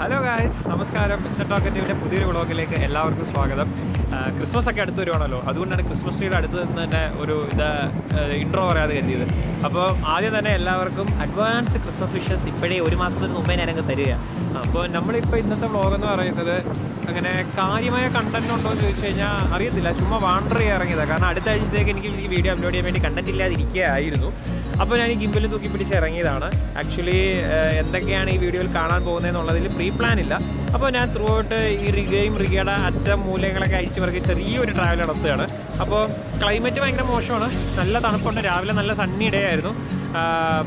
Hello guys നമസ്കാരം. Mister ടോക്കറ്റീവിന്റെ പുതിയൊരു വ്ളോഗിലേക്ക് എല്ലാവർക്കും സ്വാഗതം. ക്രിസ്മസ് ഒക്കെ അടുത്ത് വരുവാണല്ലോ. അതുകൊണ്ടാണ് ക്രിസ്മസ് ട്രീയുടെ അടുത്ത് നിന്ന് തന്നെ ഒരു ഇത് ഇൻട്രോ പറയാതെ കരുതിയത്. അപ്പോൾ ആദ്യം തന്നെ എല്ലാവർക്കും അഡ്വാൻസ്ഡ് ക്രിസ്മസ് വിഷസ് ഇപ്പോഴേ ഒരു മാസത്തിന് മുമ്പേ ഞാനങ്ങ് തരിക. അപ്പോൾ നമ്മളിപ്പോൾ ഇന്നത്തെ വ്ളോഗ് എന്ന് പറയുന്നത് അങ്ങനെ കാര്യമായ കണ്ടന്റ് ഉണ്ടോ എന്ന് ചോദിച്ചു കഴിഞ്ഞാൽ അറിയത്തില്ല. ചുമ്മാ വാണ്ടർ ഇറങ്ങിയതാണ് കാരണം അടുത്ത ആഴ്ചത്തേക്ക് എനിക്ക് ഈ വീഡിയോ അപ്ലോഡ് ചെയ്യാൻ വേണ്ടി കണ്ടന്റ് ഇല്ലാതിരിക്കുകയായിരുന്നു. അപ്പോൾ ഞാൻ ഈ ഗിംബലും തൂക്കി പിടിച്ച് ഇറങ്ങിയതാണ്. ആക്ച്വലി എന്തൊക്കെയാണ് ഈ വീഡിയോയിൽ കാണാൻ പോകുന്നതെന്നുള്ളതിൽ പ്രീ പ്ലാൻ ഇല്ല. അപ്പോൾ ഞാൻ ത്രൂ ഔട്ട് ഈ റിഗയും റിഗയുടെ അറ്റം മൂലങ്ങളൊക്കെ അഴിച്ചു പറക്കി ചെറിയൊരു ട്രാവൽ നടത്തുകയാണ്. അപ്പോൾ ക്ലൈമറ്റ് ഭയങ്കര മോശമാണ്. നല്ല തണുപ്പുണ്ട്. രാവിലെ നല്ല സണ്ണി ഡേ ആയിരുന്നു.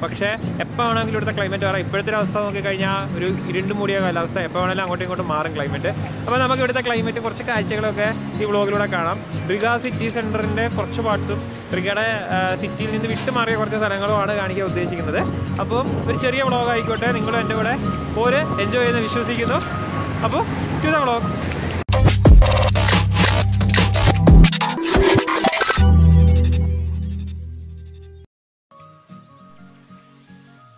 പക്ഷേ എപ്പോൾ വേണമെങ്കിലും ഇവിടുത്തെ ക്ലൈമറ്റ് മാറാം. ഇപ്പോഴത്തെ അവസ്ഥ നോക്കിക്കഴിഞ്ഞാൽ ഒരു ഇരുണ്ട് മൂടിയ കാലാവസ്ഥ. എപ്പോൾ വേണമെങ്കിലും അങ്ങോട്ടും ഇങ്ങോട്ടും മാറും ക്ലൈമറ്റ് അപ്പോൾ നമുക്ക് ഇവിടുത്തെ ക്ലൈമറ്റ് കുറച്ച് കാഴ്ചകളൊക്കെ ഈ വ്ളോഗിലൂടെ കാണാം. റിഗ സിറ്റി സെന്ററിന്റെ കുറച്ച് പാർട്സും റിഗയുടെ സിറ്റിയിൽ നിന്ന് വിട്ടു മാറിയ കുറച്ച് സ്ഥലങ്ങളുമാണ് കാണിക്കാൻ ഉദ്ദേശിക്കുന്നത്. അപ്പോൾ ഒരു ചെറിയ വ്ളോഗ് ആയിക്കോട്ടെ. നിങ്ങളും എന്റെ കൂടെ പോര് എൻജോയ് ചെയ്യുന്ന വിശ്വസിക്കുന്നു. അപ്പോൾ ടു ദ വ്ളോഗ്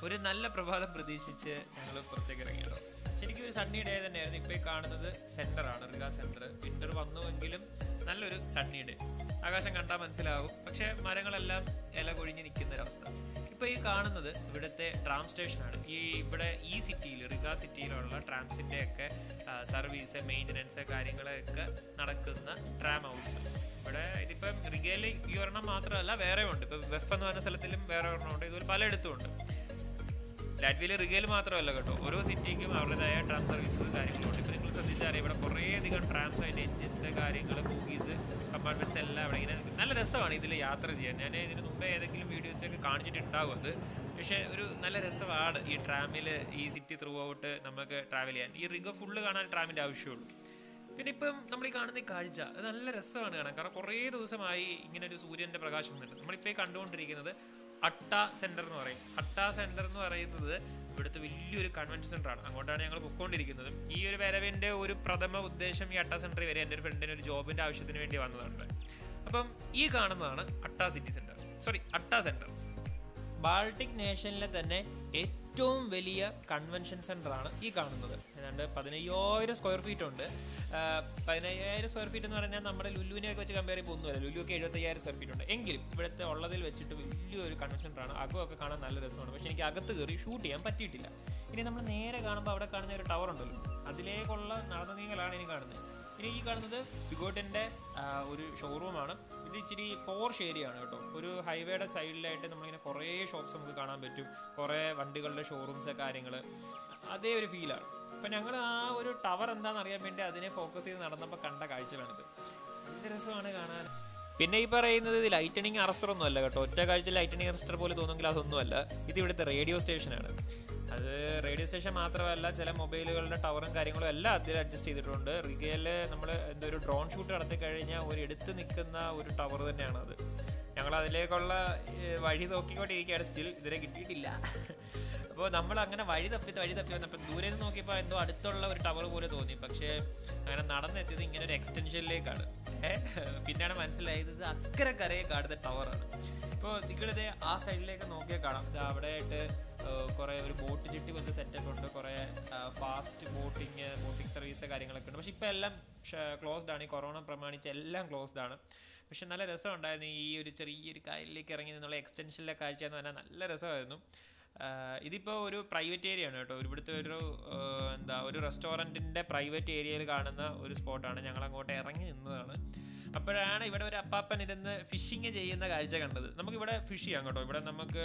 ഒരു നല്ല പ്രഭാതം പ്രതീക്ഷിച്ച് ഞങ്ങൾ പുറത്തേക്ക് ഇറങ്ങിയിട്ടോ ശരിക്കും ഒരു സണ്ണി ഡേ തന്നെയായിരുന്നു. ഇപ്പോൾ ഈ കാണുന്നത് സെന്ററാണ് റിഗ സെന്റർ വിന്റർ വന്നുവെങ്കിലും നല്ലൊരു സണ്ണി ഡേ ആകാശം കണ്ടാൽ മനസ്സിലാകും. പക്ഷേ മരങ്ങളെല്ലാം ഇല കൊഴിഞ്ഞ് നിൽക്കുന്ന ഒരവസ്ഥ ഇപ്പോൾ ഈ കാണുന്നത് ഇവിടുത്തെ ട്രാം സ്റ്റേഷനാണ് ഈ ഇവിടെ ഈ സിറ്റിയിൽ റിഗ സിറ്റിയിലുള്ള ട്രാംസിന്റെ ഒക്കെ സർവീസ് മെയിന്റനൻസ് കാര്യങ്ങളൊക്കെ നടക്കുന്ന ട്രാം ഹൗസ് ഇവിടെ ഇതിപ്പം റിഗയിൽ ഈ ഒരെണ്ണം മാത്രമല്ല വേറെ ഉണ്ട് ഇപ്പം വെഫ് എന്ന് പറഞ്ഞ സ്ഥലത്തിലും വേറെ ഒരെണ്ണം ഉണ്ട്. ഇതുപോലെ പലയിടത്തും ഉണ്ട്. ലാറ്റ്വിയയിൽ റിഗയിൽ മാത്രമല്ല കേട്ടോ. ഓരോ സിറ്റിക്കും അവരുടേതായ ട്രാം സർവീസസ് കാര്യങ്ങളുണ്ട്. ഇപ്പോൾ നിങ്ങൾ ശ്രദ്ധിച്ചാൽ ഇവിടെ കുറേയധികം ട്രാംസ് അതിന്റെ എഞ്ചിൻസ് കാര്യങ്ങൾ ബൂഗീസ് കമ്പാർട്ട്മെന്റ്സ് എല്ലാം ഇവിടെ ഇങ്ങനെ നല്ല രസമാണ് ഇതിൽ യാത്ര ചെയ്യാൻ. ഞാൻ ഇതിന് മുമ്പേ ഏതെങ്കിലും വീഡിയോസിലൊക്കെ കാണിച്ചിട്ടുണ്ടാവും അത്. പക്ഷേ ഒരു നല്ല രസമാണ് ഈ ട്രാമിൽ ഈ സിറ്റി ത്രൂ ഔട്ട് നമുക്ക് ട്രാവൽ ചെയ്യാൻ. ഈ റിഗ ഫുള്ള് കാണാൻ ട്രാമിന്റെ ആവശ്യമുള്ളൂ. പിന്നെ ഇപ്പം നമ്മൾ ഈ കാണുന്ന ഈ കാഴ്ച അത് നല്ല രസമാണ് കാണാൻ. കാരണം കുറേ ദിവസമായി ഇങ്ങനെ ഒരു സൂര്യന്റെ പ്രകാശം ഉണ്ട് നമ്മളിപ്പോൾ കണ്ടുകൊണ്ടിരിക്കുന്നത് അട്ട സെന്റർ എന്ന് പറയും. അട്ട സെന്റർ എന്ന് പറയുന്നത് ഇവിടുത്തെ വലിയൊരു കൺവെൻഷൻ സെന്ററാണ് അങ്ങോട്ടാണ് ഞങ്ങൾ പൊയ്ക്കൊണ്ടിരിക്കുന്നത്. ഈ ഒരു വരവിന്റെ ഒരു പ്രഥമ ഉദ്ദേശം ഈ അട്ട സെന്ററിൽ വരെ എന്റെ ഒരു ഫ്രണ്ടിന് ഒരു ജോബിന്റെ ആവശ്യത്തിന് വേണ്ടി വന്നതാണ്. അപ്പം ഈ കാണുന്നതാണ് അട്ട സിറ്റി സെന്റർ സോറി അട്ട സെന്റർ ബാൾട്ടിക് നേഷനിലെ തന്നെ ഏറ്റവും വലിയ കൺവെൻഷൻ സെന്ററാണ് ഈ കാണുന്നത്. ഏതാണ്ട് പതിനയ്യായിരം സ്ക്വയർ ഫീറ്റ് ഉണ്ട്. പതിനയ്യായിരം സ്ക്വയർ ഫീറ്റ് എന്ന് പറഞ്ഞാൽ നമ്മുടെ ലുലുവിനെയൊക്കെ വെച്ച് കമ്പയർ ചെയ്യുമ്പോൾ ഒന്നുമല്ല. ലുലുവൊക്കെ എഴുപത്തയ്യായിരം സ്ക്വയർ ഫീറ്റ് ഉണ്ട്. എങ്കിലും ഇവിടുത്തെ ഉള്ളതിൽ വെച്ചിട്ട് വലിയൊരു കൺവെൻഷൻ സെന്ററാണ് അകമൊക്കെ കാണാൻ നല്ല രസമാണ്. പക്ഷേ എനിക്ക് അകത്ത് കയറി ഷൂട്ട് ചെയ്യാൻ പറ്റിയിട്ടില്ല. ഇനി നമ്മൾ നേരെ കാണുമ്പോൾ അവിടെ കാണുന്ന ഒരു ടവർ ഉണ്ടല്ലോ. അതിലേക്കുള്ള നടന്നു നീങ്ങലാണ് ഇനി കാണുന്നത്. ഇനി ഈ കാണുന്നത് ബിഗോട്ടിന്റെ ഒരു ഷോറൂമാണ് ഇത് ഇച്ചിരി പോർഷ് ഏരിയ ആണ് കേട്ടോ. ഒരു ഹൈവേയുടെ സൈഡിലായിട്ട് നമ്മളിങ്ങനെ കുറേ ഷോപ്സ് നമുക്ക് കാണാൻ പറ്റും. കുറേ വണ്ടികളുടെ ഷോറൂംസ് കാര്യങ്ങൾ അതേ ഒരു ഫീലാണ് അപ്പം ഞങ്ങൾ ആ ഒരു ടവർ എന്താണെന്ന് അറിയാൻ വേണ്ടി അതിനെ ഫോക്കസ് ചെയ്ത് നടന്നപ്പോൾ കണ്ട കാഴ്ചകളാണിത്. എന്ത് രസമാണ് കാണാൻ. പിന്നെ ഈ പറയുന്നത് ഇത് ലൈറ്റനിങ് അറസ്റ്റർ ഒന്നും അല്ല കേട്ടോ. ഒറ്റ കാഴ്ച ലൈറ്റനിങ് അറസ്റ്റർ പോലെ തോന്നുമെങ്കിൽ അതൊന്നുമല്ല ഇത് ഇവിടുത്തെ റേഡിയോ സ്റ്റേഷനാണ് അത് റേഡിയോ സ്റ്റേഷൻ മാത്രമല്ല ചില മൊബൈലുകളുടെ ടവറും കാര്യങ്ങളും എല്ലാം അതിൽ അഡ്ജസ്റ്റ് ചെയ്തിട്ടുണ്ട്. റിഗയിൽ നമ്മൾ എന്തോ ഒരു ഡ്രോൺ ഷൂട്ട് നടത്തി കഴിഞ്ഞാൽ ഒരു എടുത്ത് നിൽക്കുന്ന ഒരു ടവർ തന്നെയാണ് അത് ഞങ്ങൾ അതിലേക്കുള്ള വഴി നോക്കിക്കൊണ്ടിരിക്കുകയാണ്. സ്റ്റിൽ ഇതുവരെ കിട്ടിയിട്ടില്ല. അപ്പോൾ നമ്മൾ അങ്ങനെ വഴി തപ്പി വഴി തപ്പി വന്നപ്പോൾ ദൂരെ നിന്ന് നോക്കിയപ്പോൾ എന്തോ അടുത്തുള്ള ഒരു ടവർ പോലെ തോന്നി. പക്ഷേ അങ്ങനെ നടന്നെത്തിയത് ഇങ്ങനെ ഒരു എക്സ്റ്റൻഷനിലേക്കാണ് പിന്നെയാണ് മനസ്സിലായത് ഇത് അക്കരെ കരയെ കാണുന്ന ടവറാണ് ഇപ്പോൾ നിങ്ങളിത് ആ സൈഡിലേക്ക് നോക്കിയാൽ കാണാം. പക്ഷേ അവിടെ ആയിട്ട് കുറേ ഒരു ബോട്ട് ചിട്ടി പോലത്തെ സെറ്റപ്പ് ഉണ്ട്. കുറേ ഫാസ്റ്റ് ബോട്ടിങ് ബോട്ടിങ് സർവീസ് കാര്യങ്ങളൊക്കെ ഉണ്ട്. പക്ഷേ ഇപ്പോൾ എല്ലാം ക്ലോസ്ഡ് ആണ്. ഈ കൊറോണ പ്രമാണിച്ച് എല്ലാം ക്ലോസ്ഡ് ആണ്. പക്ഷെ നല്ല രസമുണ്ടായിരുന്നു ഈ ഒരു ചെറിയൊരു കായലിലേക്ക് ഇറങ്ങി നിന്നുള്ള എക്സ്റ്റൻഷനിലെ കാഴ്ച എന്ന് പറഞ്ഞാൽ നല്ല രസമായിരുന്നു. ഇതിപ്പോൾ ഒരു പ്രൈവറ്റ് ഏരിയ ആണ് കേട്ടോ. ഇവിടുത്തെ ഒരു എന്താ ഒരു റെസ്റ്റോറന്റിന്റെ പ്രൈവറ്റ് ഏരിയയിൽ കാണുന്ന ഒരു സ്പോട്ടാണ് ഞങ്ങൾ അങ്ങോട്ട് ഇറങ്ങി നിന്നതാണ്. അപ്പോഴാണ് ഇവിടെ ഒരു അപ്പാപ്പൻ ഇരുന്ന് ഫിഷിങ് ചെയ്യുന്ന കാഴ്ച കണ്ടത്. നമുക്കിവിടെ ഫിഷ് ചെയ്യാം കേട്ടോ. ഇവിടെ നമുക്ക്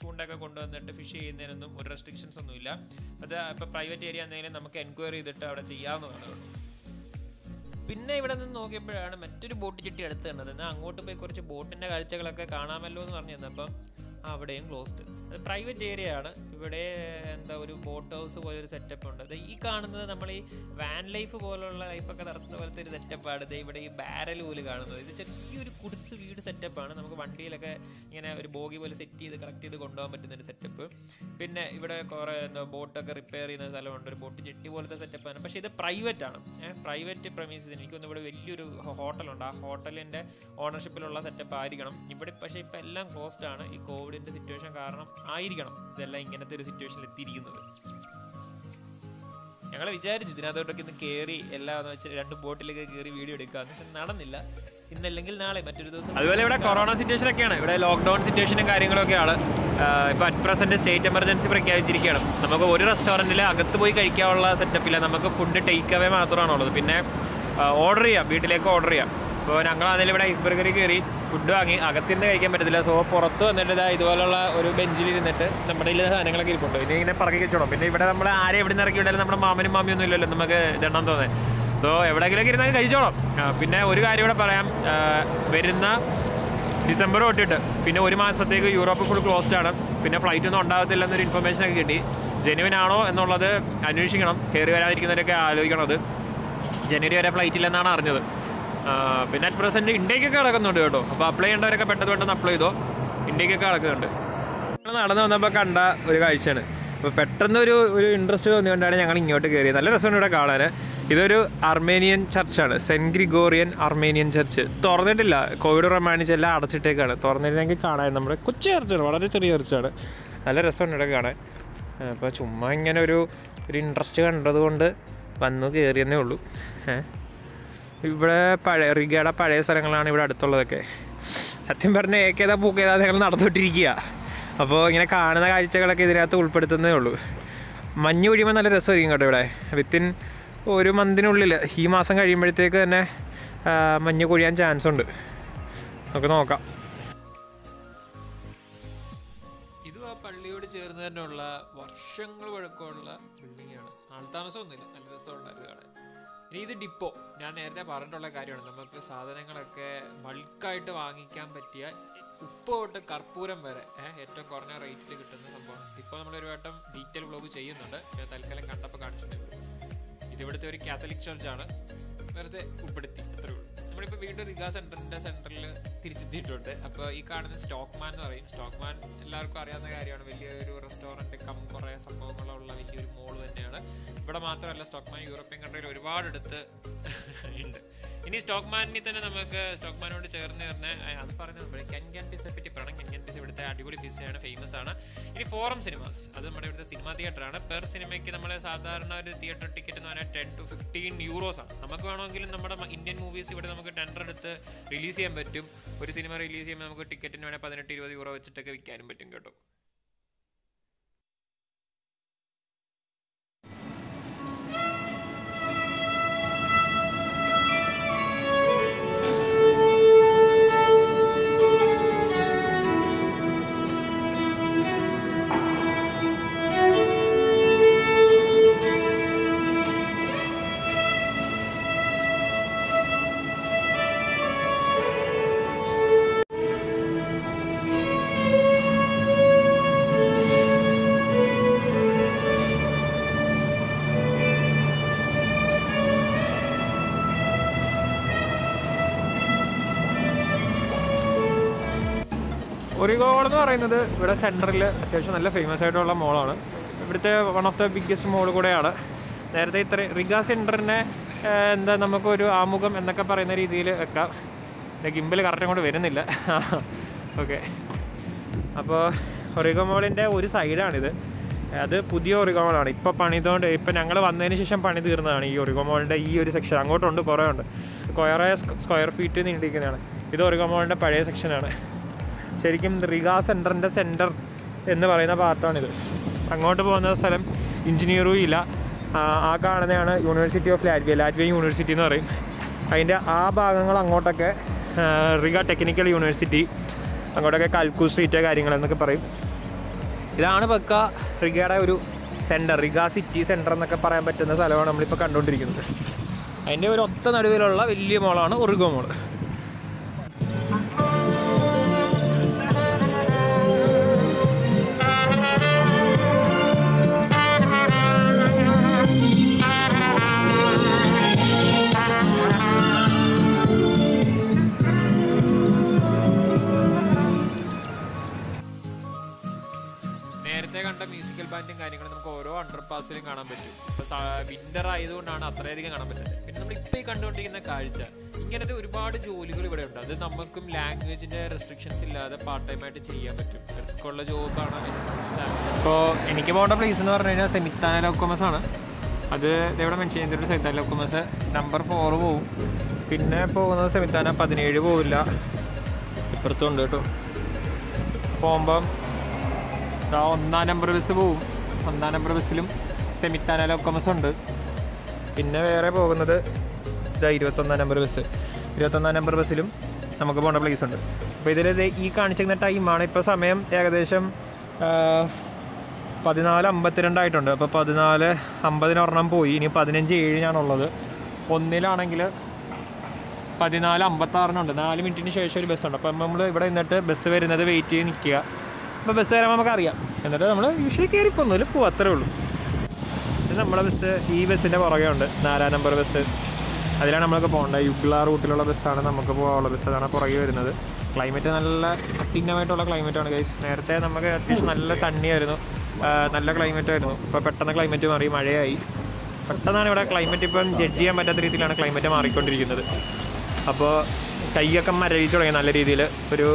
ചൂണ്ടൊക്കെ കൊണ്ടുവന്നിട്ട് ഫിഷ് ചെയ്യുന്നതിനൊന്നും ഒരു റെസ്ട്രിക്ഷൻസ് ഒന്നുമില്ല അത് ഇപ്പോൾ പ്രൈവറ്റ് ഏരിയ എന്തെങ്കിലും നമുക്ക് എൻക്വയറി ചെയ്തിട്ട് അവിടെ ചെയ്യാവുന്നതാണ്. കേട്ടോ പിന്നെ ഇവിടെ നിന്ന് നോക്കിയപ്പോഴാണ് മറ്റൊരു ബോട്ട് ചുറ്റി അടുത്ത് കണ്ടത്. എന്നാൽ അങ്ങോട്ട് പോയി കുറച്ച് ബോട്ടിന്റെ കാഴ്ചകളൊക്കെ കാണാമല്ലോ എന്ന് പറഞ്ഞു തന്നപ്പം അവിടെയും ക്ലോസ്ഡ് അത് പ്രൈവറ്റ് ഏരിയ ആണ്. ഇവിടെ എന്താ ഒരു ബോട്ട് ഹൗസ് പോലെ ഒരു സെറ്റപ്പ് ഉണ്ട്. ഈ കാണുന്നത് നമ്മൾ ഈ വാൻ ലൈഫ് പോലുള്ള ലൈഫൊക്കെ നടത്തുന്ന പോലത്തെ ഒരു സെറ്റപ്പാണ് ഇത് ഇവിടെ ഈ ബാരൽ പോലെ കാണുന്നത്. ഇത് ചെറിയൊരു കുടിസ് വീട് സെറ്റപ്പാണ് നമുക്ക് വണ്ടിയിലൊക്കെ ഇങ്ങനെ ഒരു ബോഗി പോലെ സെറ്റ് ചെയ്ത് കറക്റ്റ് ചെയ്ത് കൊണ്ടുപോകാൻ പറ്റുന്ന ഒരു സെറ്റപ്പ് പിന്നെ ഇവിടെ കുറേ എന്താ ബോട്ടൊക്കെ റിപ്പയർ ചെയ്യുന്ന സ്ഥലമുണ്ട് ഒരു ബോട്ട് ജെട്ടി പോലത്തെ സെറ്റപ്പാണ് പക്ഷേ ഇത് പ്രൈവറ്റ് ആണ്. പ്രൈവറ്റ് പ്രമീസസ് എനിക്കൊന്നും ഇവിടെ വലിയൊരു ഹോട്ടലുണ്ട് ആ ഹോട്ടലിന്റെ ഓണർഷിപ്പിലുള്ള സെറ്റപ്പ് ആയിരിക്കണം. ഇവിടെ പക്ഷേ ഇപ്പം എല്ലാം ക്ലോസ്ഡ് ആണ്. ഈ കോവിഡിന്റെ സിറ്റുവേഷൻ കാരണം ആയിരിക്കണം ഇതെല്ലാം ഇങ്ങനത്തെ ഒരു സിറ്റുവേഷനിൽ എത്തിയിരിക്കുന്നത്. ഞങ്ങൾ വിചാരിച്ചു ഇതിനകത്തോട്ടൊക്കെ ഇന്ന് കയറി എല്ലാം എന്ന് വെച്ച് രണ്ട് ബോട്ടിലൊക്കെ കയറി വീഡിയോ എടുക്കാന്ന് പക്ഷെ നടന്നില്ല. ഇന്നല്ലെങ്കിൽ നാളെ മറ്റൊരു ദിവസം അതുപോലെ ഇവിടെ കൊറോണ സിറ്റുവേഷൻ ഒക്കെയാണ്. ഇവിടെ ലോക്ക്ഡൗൺ സിറ്റുവേഷനും കാര്യങ്ങളൊക്കെ ആണ്. ഇപ്പൊ അറ്റ് പ്രസന്റ് സ്റ്റേറ്റ് എമർജൻസി പ്രഖ്യാപിച്ചിരിക്കുകയാണ്. നമുക്ക് ഒരു റെസ്റ്റോറന്റിൽ അകത്ത് പോയി കഴിക്കാനുള്ള സെറ്റപ്പില്ല നമുക്ക് ഫുഡ് ടേക്ക് അവേ മാത്രമാണുള്ളത്. പിന്നെ ഓർഡർ ചെയ്യാം. വീട്ടിലേക്ക് ഓർഡർ ചെയ്യാം. അപ്പോൾ ഞങ്ങൾ അതിൽ ഇവിടെ ഐസ് ബർഗറിൽ കയറി ഫുഡ് വാങ്ങി. അകത്തിന് കഴിക്കാൻ പറ്റത്തില്ല. സോ പുറത്ത് വന്നിട്ട് ഇതാ ഇതുപോലുള്ള ഒരു ബെഞ്ചിൽ ഇരുന്നിട്ട് നമ്മുടെ ഇതിലെ സാധനങ്ങളൊക്കെ ഇരിപ്പുണ്ട്. ഇനി ഇങ്ങനെ പറക്കി വെച്ചോണം പിന്നെ ഇവിടെ നമ്മൾ ആരെ എവിടെ നിന്ന് ഇറക്കി വിടാലും നമ്മുടെ മാമനും മാമിയൊന്നും ഇല്ലല്ലോ. നമുക്ക് ഇതെണ്ണം തോന്നേ സോ എവിടെയെങ്കിലൊക്കെ ഇരുന്നാൽ കഴിച്ചോളാം. പിന്നെ ഒരു കാര്യം ഇവിടെ പറയാം. വരുന്ന ഡിസംബർ തൊട്ടിട്ട് പിന്നെ ഒരു മാസത്തേക്ക് യൂറോപ്പ് ഫുൾ ക്ലോസ്ഡ് ആണ്. പിന്നെ ഫ്ലൈറ്റ് ഒന്നും ഉണ്ടാകത്തില്ല എന്നൊരു ഇൻഫർമേഷൻ ഒക്കെ കിട്ടി. ജെനുവിൻ ആണോ എന്നുള്ളത് അന്വേഷിക്കണം. കയറി വരാതിരിക്കുന്നവരൊക്കെ ആലോചിക്കണം അത്. ജനുവരി വരെ ഫ്ലൈറ്റ് ഇല്ലെന്നാണ് അറിഞ്ഞത്. പിന്നെ അറ്റ് പ്രസന്റ് ഇന്ത്യക്കൊക്കെ കിടക്കുന്നുണ്ട് കേട്ടോ. അപ്പോൾ അപ്ലൈ ചെയ്യേണ്ടവരൊക്കെ പെട്ടെന്ന് പെട്ടെന്ന് അപ്ലൈ ചെയ്തോ? ഇന്ത്യക്കൊക്കെ കിടക്കുന്നുണ്ട് നടന്നു വന്നപ്പോൾ കണ്ട ഒരു കാഴ്ചയാണ്. അപ്പോൾ പെട്ടെന്ന് ഒരു ഒരു ഇൻട്രസ്റ്റ് തോന്നിയോണ്ടാണ് ഞങ്ങൾ ഇങ്ങോട്ട് കയറിയത് നല്ല രസമാണ് ഇവിടെ കാണാൻ. ഇതൊരു Armenian ചർച്ചാണ്. Saint Gregorian Armenian church. തുറന്നിട്ടില്ല. കോവിഡ് പ്രമാണിച്ച് എല്ലാം അടച്ചിട്ടേക്കാണ്. തുറന്നിരുന്നെങ്കിൽ കാണാൻ നമ്മുടെ കൊച്ചു ചർച്ചാണ്. വളരെ ചെറിയ ചർച്ചാണ്. നല്ല രസമാണ് ഇവിടെ കാണാൻ. അപ്പോൾ ചുമ്മാ ഇങ്ങനെ ഒരു ഒരു ഇൻട്രസ്റ്റ് കണ്ടതുകൊണ്ട് വന്നു കയറിയെന്നേ ഉള്ളൂ. ഏഹ് ഇവിടെ പഴയ റിഗയുടെ പഴയ സ്ഥലങ്ങളാണ് ഇവിടെ അടുത്തുള്ളതൊക്കെ. സത്യം പറഞ്ഞാൽ ഏക്കേതാ പൂക്കേതാ ഞങ്ങൾ നടന്നുകൊണ്ടിരിക്കുക. അപ്പോൾ ഇങ്ങനെ കാണുന്ന കാഴ്ചകളൊക്കെ ഇതിനകത്ത് ഉൾപ്പെടുത്തുന്നേ ഉള്ളൂ. മഞ്ഞ് ഒഴിയുമ്പോൾ നല്ല രസമായിരിക്കും കേട്ടോ ഇവിടെ. വിത്തിൻ ഒരു മന്തിനുള്ളിൽ ഈ മാസം കഴിയുമ്പോഴത്തേക്ക് തന്നെ മഞ്ഞ് കൊഴിയാൻ ചാൻസ് ഉണ്ട്. നമുക്ക് നോക്കാം. ഇത് ആ പള്ളിയോട് ചേർന്ന് തന്നെയുള്ള വർഷങ്ങൾ വഴക്കമുള്ള ബിൽഡിംഗ് ആണ്. ആൾതാമസമൊന്നുമില്ല നല്ല രസമുണ്ടായിരുന്നു കാണാൻ ഇനി ഇത് ഡിപ്പോ. ഞാൻ നേരത്തെ പറഞ്ഞിട്ടുള്ള കാര്യമാണ്. നമുക്ക് സാധനങ്ങളൊക്കെ ബൾക്കായിട്ട് വാങ്ങിക്കാൻ പറ്റിയ ഉപ്പ് തൊട്ട് കർപ്പൂരം വരെ ഏറ്റവും കുറഞ്ഞ റേറ്റിൽ കിട്ടുന്ന സംഭവമാണ് ഡിപ്പോ നമ്മളൊരു വട്ടം ഡീറ്റെയിൽ വ്ലോഗ് ചെയ്യുന്നുണ്ട്. തൽക്കാലം കണ്ടപ്പോൾ ഉള്ളൂ ഇതിവിടുത്തെ ഒരു കാത്തലിക് ചർച്ചാണ് വെറുതെ ഉൾപ്പെടുത്തി അത്രേ ഉള്ളൂ. നമ്മളിപ്പോൾ വീണ്ടും റിഗ സെന്ററിന്റെ സെന്ററിൽ തിരിച്ചെത്തിയിട്ടുണ്ട്. അപ്പോൾ ഈ കാണുന്ന സ്റ്റോക്ക്മാൻ എന്ന് പറയും. സ്റ്റോക്ക്മാൻ എല്ലാവർക്കും അറിയാവുന്ന കാര്യമാണ്. വലിയൊരു റെസ്റ്റോറന്റ് കം കുറേ സംഭവങ്ങളുള്ള വലിയൊരു മോൾ തന്നെയാണ്. ഇവിടെ മാത്രമല്ല സ്റ്റോക്ക്മാൻ യൂറോപ്യൻ കൺട്രിയിൽ ഒരുപാടെടുത്ത് ഉണ്ട്. ഇനി സ്റ്റോക്ക്മാനിൽ തന്നെ നമുക്ക് സ്റ്റോക്ക്മാനോട് ചേർന്ന് ചേർന്ന് ആ, അത് പറയുന്നത് കെൻഗൻ പിസയെ പറ്റി പറയണം. കെൻഗൻ പിസ ഇവിടുത്തെ അടിപൊളി പിസയാണ് ഫേമസ് ആണ്. ഇനി ഫോറം സിനിമാസ് അത് നമ്മുടെ ഇവിടുത്തെ സിനിമ തിയേറ്റർ ആണ്. പെർ സിനിമയ്ക്ക് നമ്മൾ സാധാരണ ഒരു തിയേറ്റർ ടിക്കറ്റ് എന്ന് പറഞ്ഞാൽ ടെൻ ടു ഫിഫ്റ്റീൻ യൂറോസ് ആണ്. നമുക്ക് വേണമെങ്കിലും നമ്മുടെ ഇന്ത്യൻ മൂവീസ് ഇവിടെ നമുക്ക് ടെൻഡർ എടുത്ത് റിലീസ് ചെയ്യാൻ പറ്റും. ഒരു സിനിമ റിലീസ് ചെയ്യുമ്പോൾ നമുക്ക് ടിക്കറ്റിന് വേണേൽ പതിനെട്ട് ഇരുപത് യൂറോ വെച്ചിട്ടൊക്കെ വിൽക്കാനും പറ്റും കേട്ടോ. ഒറിഗോ എന്ന് പറയുന്നത് ഇവിടെ സെന്ററിൽ അത്യാവശ്യം നല്ല ഫേമസ് ആയിട്ടുള്ള മോളാണ് ഇവിടുത്തെ one of the biggest mall കൂടെയാണ്. നേരത്തെ ഇത്ര റിഗ സെന്ററിനെ എന്താ നമുക്കൊരു ആമുഖം എന്നൊക്കെ പറയുന്ന രീതിയിൽ വെക്കാം. ഗിമ്പിൽ കറക്റ്റ് അങ്ങോട്ട് വരുന്നില്ല. ഓക്കെ അപ്പോൾ ഒറിഗോ മോളിന്റെ ഒരു സൈഡാണിത് അത് പുതിയ ഒറിഗോ മോളാണ് ഇപ്പോൾ പണിതുകൊണ്ട് ഇപ്പം ഞങ്ങൾ വന്നതിന് ശേഷം പണി തീർന്നതാണ് ഈ ഒറിഗോ മോളിന്റെ ഈ ഒരു സെക്ഷൻ അങ്ങോട്ടുണ്ട് കുറേ ഉണ്ട്. കുറേ സ്ക്വയർ ഫീറ്റ് നീണ്ടിരിക്കുന്നതാണ്. ഇത് ഒറിഗോ മോളിന്റെ പഴയ സെക്ഷനാണ് ശരിക്കും റിഗ സെന്ററിന്റെ സെന്റർ എന്ന് പറയുന്ന പാർട്ടാണിത്. അങ്ങോട്ട് പോകുന്ന സ്ഥലം എഞ്ചിനീയറും ഇല്ല. ആ, കാണുന്നതാണ് university of Latvia Latvia university എന്ന് പറയും. അതിന്റെ ആ ഭാഗങ്ങൾ അങ്ങോട്ടൊക്കെ റിഗ ടെക്നിക്കൽ യൂണിവേഴ്സിറ്റി അങ്ങോട്ടൊക്കെ കൽക്കു സ്ട്രീറ്റ് കാര്യങ്ങൾ എന്നൊക്കെ പറയും. ഇതാണ് പക്ക റിഗയുടെ ഒരു സെന്റർ റിഗ സിറ്റി സെന്റർ എന്നൊക്കെ പറയാൻ പറ്റുന്ന സ്ഥലമാണ് നമ്മളിപ്പോൾ കണ്ടുകൊണ്ടിരിക്കുന്നത്. അതിന്റെ ഒരു ഒത്ത നടുവിലുള്ള വലിയ മോളാണ് ഒറിഗോ മോൾ. കണ്ട മ്യൂസിക്കൽ ബാൻഡും കാര്യങ്ങളും നമുക്ക് ഓരോ അണ്ടർ പാസിലും കാണാൻ പറ്റും. ഇപ്പൊ വിന്റർ ആയതുകൊണ്ടാണ് അത്രയധികം കാണാൻ പറ്റുന്നത് പിന്നെ നമ്മൾ ഇപ്പൊ ഈ കണ്ടുകൊണ്ടിരിക്കുന്ന കാഴ്ച ഇങ്ങനത്തെ ഒരുപാട് ജോലികൾ ഇവിടെ ഉണ്ട്. അത് നമുക്കും ലാംഗ്വേജിന്റെ റെസ്ട്രിക്ഷൻസ് ഇല്ലാതെ പാർട്ട് ടൈം ആയിട്ട് ചെയ്യാൻ പറ്റും. റിസ്ക് ഉള്ള ജോബാണ് ഇപ്പോൾ എനിക്ക് പോകേണ്ട പ്ലേസ് എന്ന് പറഞ്ഞു കഴിഞ്ഞാൽ സെമിത്താന ലോക്കോമസ് ആണ്. അത് ഇവിടെ മെൻഷൻ ചെയ്തിട്ട് സെമിത്താന ലോക്കോമസ് നമ്പർ ഫോറ് പോവും. പിന്നെ പോകുന്നത് സെമിത്താന പതിനേഴ് പോവില്ല. ഇപ്പുറത്തും ഉണ്ട് കേട്ടോ. പോകുമ്പം ആ ഒന്നാം നമ്പർ ബസ് പോവും. ഒന്നാം നമ്പർ ബസ്സിലും സെമിത്താന ലോക്കോമസ് ഉണ്ട്. പിന്നെ വേറെ പോകുന്നത് ഇതാ ഇരുപത്തൊന്നാം നമ്പർ ബസ് ഇരുപത്തൊന്നാം നമ്പർ ബസ്സിലും നമുക്ക് പോകേണ്ട പ്ലേസ് ഉണ്ട്. അപ്പോൾ ഇതിൽ ഈ കാണിച്ചിരുന്ന ടൈമാണ് ഇപ്പോൾ സമയം ഏകദേശം പതിനാല് അമ്പത്തിരണ്ടായിട്ടുണ്ട് അപ്പോൾ പതിനാല് അമ്പതിന് ഒരെണ്ണം പോയി. ഇനി പതിനഞ്ച് ഏഴിനാണുള്ളത്. ഒന്നിലാണെങ്കിൽ പതിനാല് അമ്പത്താറിനുണ്ട്. നാല് മിനിറ്റിന് ശേഷം ഒരു ബസ്സുണ്ട് അപ്പോൾ നമ്മൾ ഇവിടെ നിന്നിട്ട് ബസ് വരുന്നത് വെയിറ്റ് ചെയ്ത് നിൽക്കുക. അപ്പോൾ ബസ് കയറാൻ നമുക്കറിയാം. എന്നിട്ട് നമ്മൾ യൂഷ്വലി കയറിപ്പോന്നില്ല പോകും അത്രേ ഉള്ളൂ. നമ്മളെ ബസ് ഈ ബസ്സിന്റെ പുറകെ ഉണ്ട് നാലാം നമ്പർ ബസ് അതിലാണ് നമ്മളൊക്കെ പോകേണ്ടത് യുഗ്ല റൂട്ടിലുള്ള ബസ്സാണ് നമുക്ക് പോകാനുള്ള ബസ് അതാണ് പുറകെ വരുന്നത്. ക്ലൈമറ്റ് നല്ല കഠിനമായിട്ടുള്ള ക്ലൈമറ്റാണ് ഗൈസ് നേരത്തെ നമുക്ക് അത്യാവശ്യം നല്ല സണ്ണി ആയിരുന്നു. നല്ല ക്ലൈമറ്റ് ആയിരുന്നു. ഇപ്പോൾ പെട്ടെന്ന് ക്ലൈമറ്റ് മാറി മഴയായി. പെട്ടെന്നാണ് ഇവിടെ ക്ലൈമറ്റ് ഇപ്പം ജഡ്ജ് ചെയ്യാൻ പറ്റാത്ത രീതിയിലാണ് ക്ലൈമറ്റ് മാറിക്കൊണ്ടിരിക്കുന്നത്. അപ്പോൾ കൈയൊക്കെ മരവിച്ച് തുടങ്ങി നല്ല രീതിയിൽ ഒരു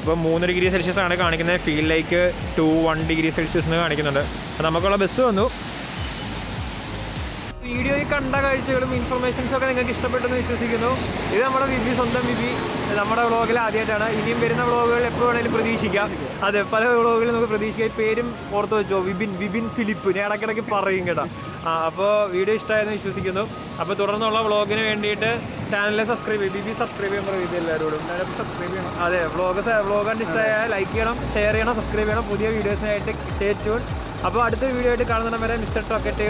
ഇപ്പോൾ മൂന്ന് ഡിഗ്രി സെൽഷ്യസ് ആണ് കാണിക്കുന്നത്. Feel like two one degree Celsius എന്ന് കാണിക്കുന്നുണ്ട്. അപ്പോൾ നമുക്കുള്ള ബസ് വന്നു. വീഡിയോയിൽ കണ്ട കാഴ്ചകളും ഇൻഫർമേഷൻസും ഒക്കെ നിങ്ങൾക്ക് ഇഷ്ടപ്പെട്ടെന്ന് വിശ്വസിക്കുന്നു. ഇത് നമ്മുടെ വിധി സ്വന്തം വിധി നമ്മുടെ വ്ളോഗിൽ ആദ്യമായിട്ടാണ്. ഇനിയും വരുന്ന വ്ളോഗുകൾ എപ്പോൾ വേണമെങ്കിലും പ്രതീക്ഷിക്കാം. അതെ പല വ്ളോഗുകളും നമുക്ക് പ്രതീക്ഷിക്കാം. പേരും ഓർത്ത് വെച്ചോ വിബിൻ വിബിൻ ഫിലിപ്പ്. ഞാൻ ഇടയ്ക്കിടയ്ക്ക് പറയും കേട്ടോ. ആ അപ്പോൾ വീഡിയോ ഇഷ്ടമായെന്ന് വിശ്വസിക്കുന്നു. അപ്പോൾ തുടർന്നുള്ള വ്ളോഗിന് വേണ്ടിയിട്ട് ചാനലിൽ സബ്സ്ക്രൈബ് ചെയ്യും. ബിബി സബ്സ്ക്രൈബ് ചെയ്യാൻ പറയും എല്ലാവരോടും സബ്സ്ക്രൈബ് ചെയ്യണം. അതെ വ്ളോഗ് വ്ളോഗ് കണ്ട് ഇഷ്ടമായാൽ ലൈക്ക് ചെയ്യണം ഷെയർ ചെയ്യണം സബ്സ്ക്രൈബ് ചെയ്യണം. പുതിയ വീഡിയോസിനായിട്ട് സ്റ്റേ ട്യൂൺ അപ്പോൾ അടുത്ത വീഡിയോ ആയിട്ട് കാണുന്നിടം വരെ മിസ്റ്റർ ടോക്കറ്റ്